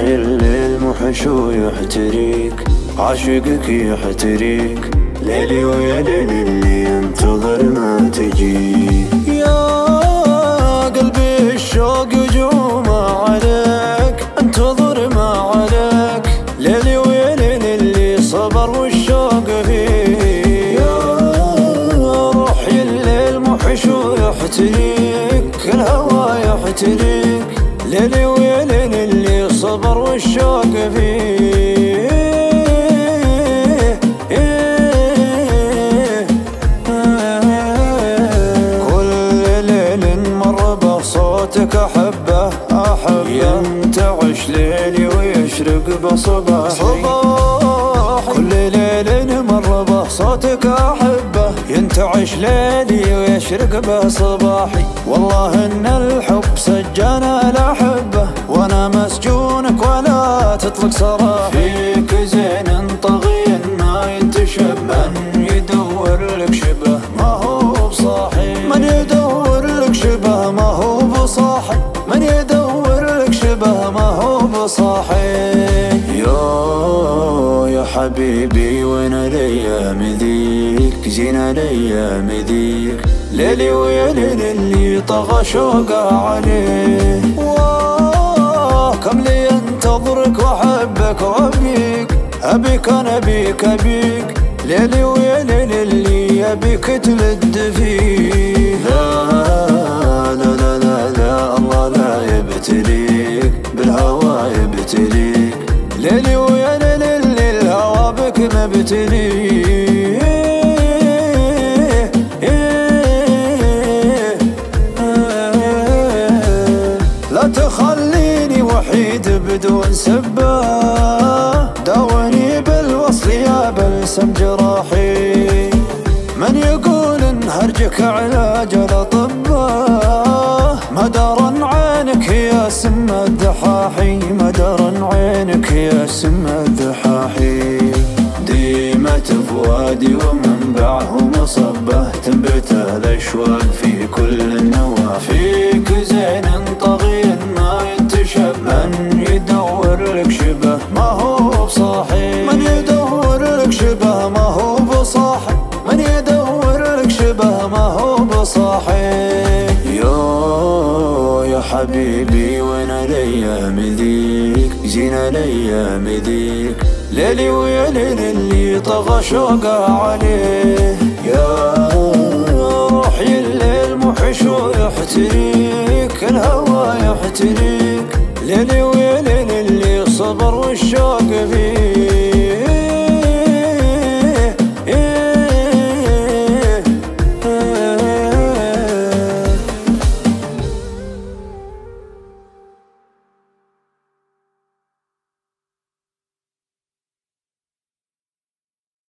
المحش ويحتريك عاشقك يحتريك. ليلي ويا ليل اللي ينتظر ما تجي يا قلبي الشوق يجوم عليك. انتظر ما عليك. ليلي ويا ليل اللي صبر والشوق فيه يا روحي الليل محش ويحتريك الهوى يحتريك. ليلي ويا صبر والشوق فيه. كل ليل مر بصوتك أحبه أحبه. ينتعش ليلي ويشرق بصباحي. صباح كل ليل مر بصوتك أحبه ينتعش ليلي ويشرق بصباحي. والله إن الحب سجان الاحبه وأنا مسجونك ولا تطلق سراحي فيك زين طغي ما ينتشب من يدور لك شبه ما هو بصاحي من يدور لك شبه ما هو بصاحي من يدور لك شبه ما هو بصاحي يو يا حبيبي وين الأيام ذيك زين الأيام ذيك ليلي ويا ليل اللي طغى شوقه عليه انتظرك وأحبك وابيك أبيك أنا ابيك أبيك. ليلي ويا ليل اللي أبيك تلد فيه لا لا لا لا لا الله لا يبتليك. بالهوى يبتليك. ليلي ويا ليل اللي الهوى بك مبتليك لا تخليني وحيد بدون سبة داوني بالوصل يا بلسم جراحي من يقول إن هرجك علاج الاطباء مدرا عينك يا سم الدحاحي مدرا عينك يا سم الدحاحي صاحي. يو يا حبيبي وأنا الأيام ذيك جينا الأيام ذيك ليلي ويا ليل اللي طغى شوقة عليه. يا روحي الليل محش ويحتريك الهوى يحتريك. ليلي ويا ليل اللي صبر والشوق فيه